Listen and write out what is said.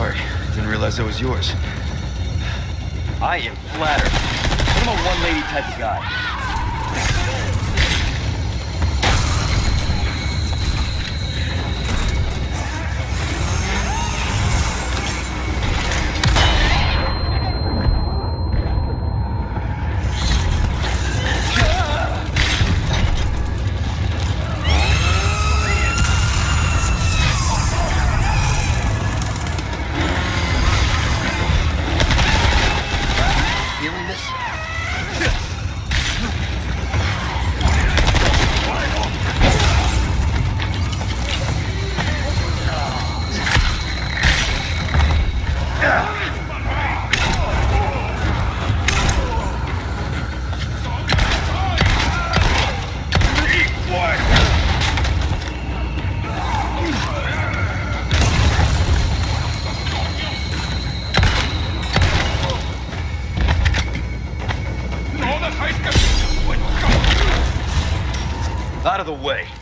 sorry. Didn't realize that was yours. I am flattered. I'm a one-lady type of guy. Out of the way.